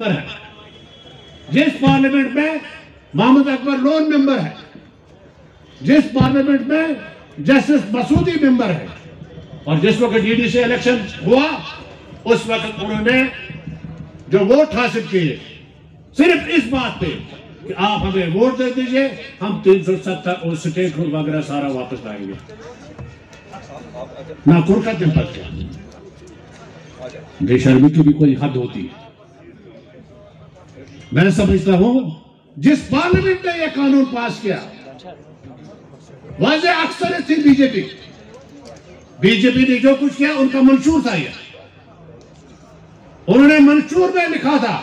ممبر ہے۔ جس پارلیمنٹ میں محمد اکبر لون ممبر ہے، جس پارلیمنٹ میں جسٹس مسعودی ممبر ہے، اور جس وقت ڈی ڈی سی الیکشن ہوا، اس وقت انہوں نے جو ووٹ حاصل کیے، صرف اس بات پہ کہ آپ ہمیں ووٹ دے دیجیے، ہم تین سو ستر اور سٹیٹ وغیرہ سارا واپس لائیں گے۔ نہ کا دن کیا بے شرمی کی بھی کوئی حد ہوتی ہے۔ میں سمجھتا ہوں جس پارلیمنٹ نے یہ قانون پاس کیا، واضح اکثر تھی بی جے پی۔ بی جے پی نے جو کچھ کیا، ان کا منشور تھا یہ۔ انہوں نے منشور میں لکھا تھا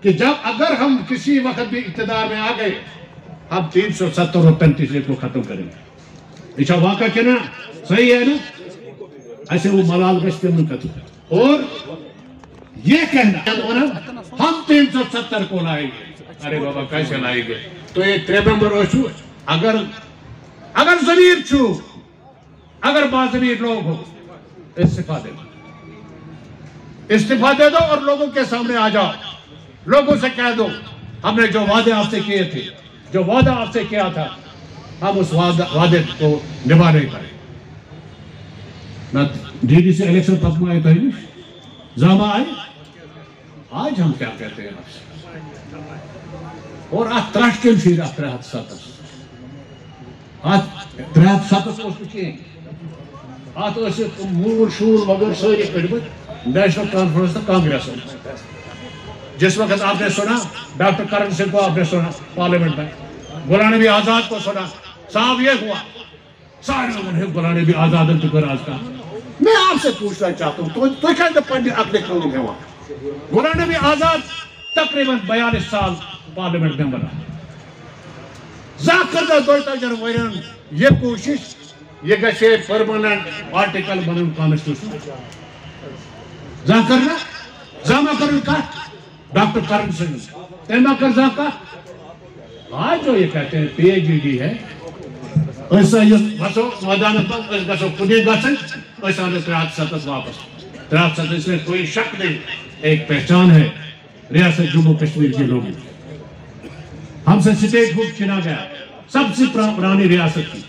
کہ جب اگر ہم کسی وقت بھی اقتدار میں آ گئے، ہم تین سو ستر اور پینتیس کو ختم کریں گے۔ اچھا واقعہ کیا نا؟ صحیح ہے نا؟ ایسے وہ ملال گشتے منقطع اور یہ کہنا ہم تین سو ستر کو لائیں گے۔ ارے بابا، کیسے لائیں گے؟ تو یہ ترے ممبر اگر اگر ضمیر چھو، اگر باضمیر لوگ ہو استفا دے دو۔ استفا دے دو اور لوگوں کے سامنے آ جاؤ۔ لوگوں سے کہہ دو، ہم نے جو وعدے آپ سے کیے تھے، جو وعدہ آپ سے کیا تھا، ہم اس وعدے کو نبھا نہیں کریں ڈی ڈی سے الیکشن تب میں آئے تھے زامہ آئے آج ہم کیا کہتے ہیں؟ آپ سے اور آج تراش کے شیر آپ ترہت ساتس آج ترہت ساتس کو کچھ ہیں آج اسے مور شور وگر سوری کڑبت نیشنل کانفرنس تھا کانگریس جس وقت آپ نے سنا، ڈاکٹر کرن سنگھ کو آپ نے سنا، پارلیمنٹ میں۔ غلام نبی آزاد کو سنا۔ صاحب یہ ہوا۔ سارے لوگوں نے، غلام نبی آزاد انتظار آج کا آپ سے پوچھنا چاہتا ہوں، تو تو کہتے پڑھنے اپنے کلوں گے وہاں۔ غلام نبی آزاد تقریباً بیالیس سال پارلیمنٹ میں بنا۔ زاک کردہ دویتا جن ویرن، یہ کوشش، یہ گشے پرماننٹ آرٹیکل بنن کانسٹیوشن زاک کرنا زامہ کرن کا، ڈاکٹر کرن سنگھ۔ تیمہ کر زاکا آج جو یہ کہتے ہیں پی ایچ ڈی ہے ایسا یہ بسو پر اس گسن ایسا نے ترات ستس واپس ترات ستس میں کوئی شک نہیں ایک پہچان ہے ریاست جموں کشمیر کے لوگوں ہم سے سٹیٹ بک چنا گیا سب سے پرانی ریاست کی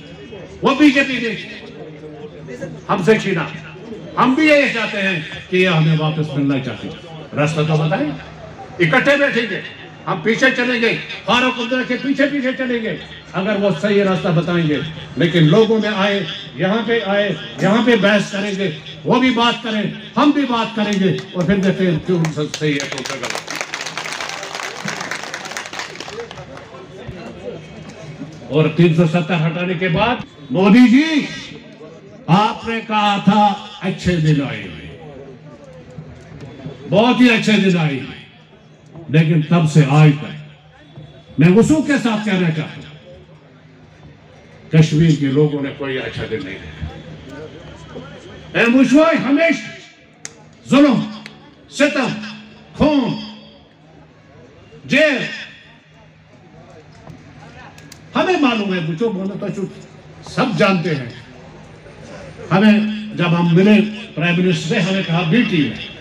وہ بی جے پی نے ہم سے چھینا ہم بھی یہ چاہتے ہیں کہ یہ ہمیں واپس ملنا چاہتے ہیں راستہ تو بتائیں اکٹھے بیٹھیں گے ہم پیچھے چلیں گے، فاروق عبداللہ کے پیچھے پیچھے چلیں گے۔ اگر وہ صحیح راستہ بتائیں گے، لیکن لوگوں میں آئے، یہاں پہ آئے، یہاں پہ بحث کریں گے، وہ بھی بات کریں، ہم بھی بات کریں گے، اور پھر دیکھیں کیوں صحیح ہے تو غلط اور تین سو ستر ہٹانے کے بعد، مودی جی آپ نے کہا تھا، اچھے دن آئے بہت ہی اچھے دن آئے لیکن تب سے آج تک میں وسوع کے ساتھ کہنا چاہتا ہوں۔ کشمیر کے لوگوں نے کوئی اچھا دن نہیں دیا اے مشوئی ہمیشہ، ظلم، ستم، خون، جیل۔ ہمیں معلوم ہے، بچوں بولتا تو سب جانتے ہیں۔ ہمیں جب ہم ملے پرائم منسٹر سے ہمیں کہا، بیٹی ہے۔